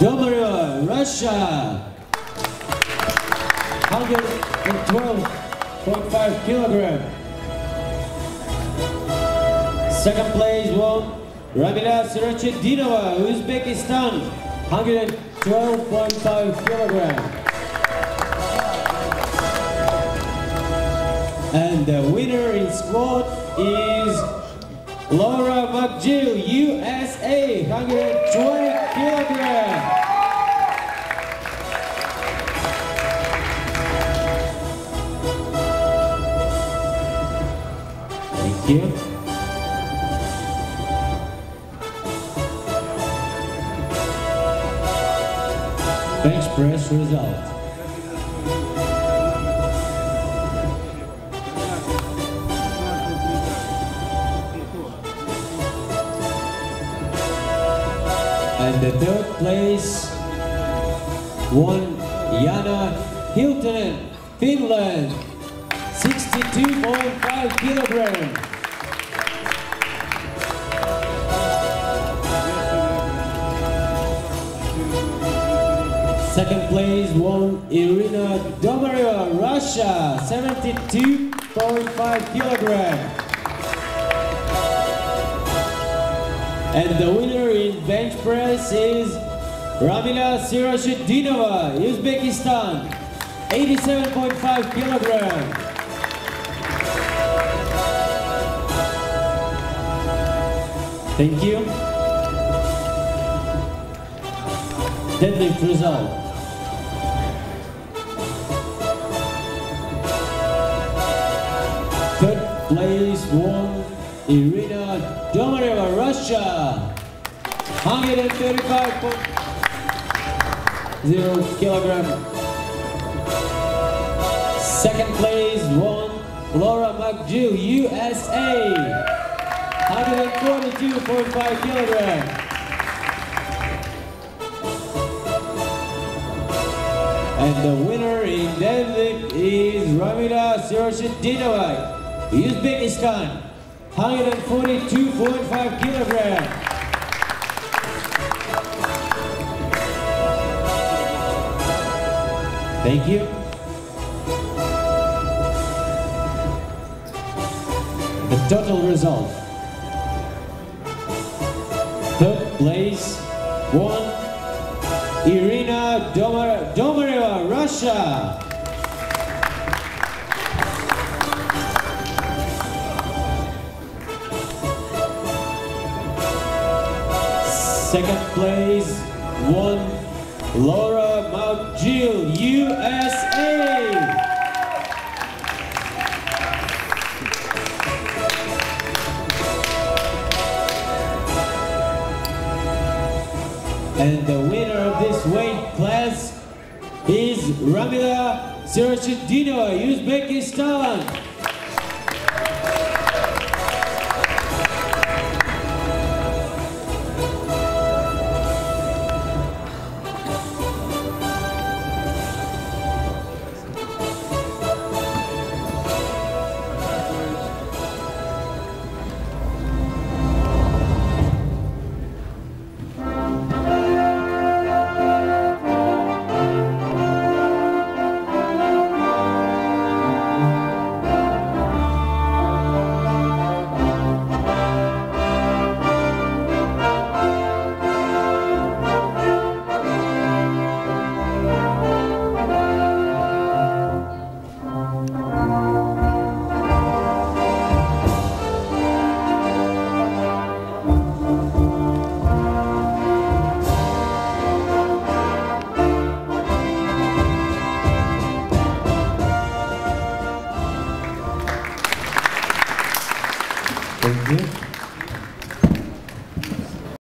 Domareva, Russia. 112.5 kilogram. Second place won Ramila Sirachidinova, Uzbekistan, 112.5 kilogram. And the winner in squat is Laura McGill, USA, 120 kilogram. Thank you. Bench press result. And the third place won Jana Hilton, Finland, 62.5 kilogram. Second place won Irina Domareva, Russia, 72.5 kilogram. And the winner in bench press is Ramila Sirashidinova, Uzbekistan, 87.5 kilogram. Thank you. Deadlift result. Third place won Irina Domareva, Russia. 135.0 kilogram. Second place won Laura McGill, USA. 142.5 kilogram. And the winner in deadlift is Ramila Sirashidinova, Uzbekistan, 142.5 kilogram. Thank you. The total result. Third place, one, Irina Domar Domareva, Russia. Second place won Laura McGill, USA. And the winner of this weight class is Ramila Sirachidinova, Uzbekistan.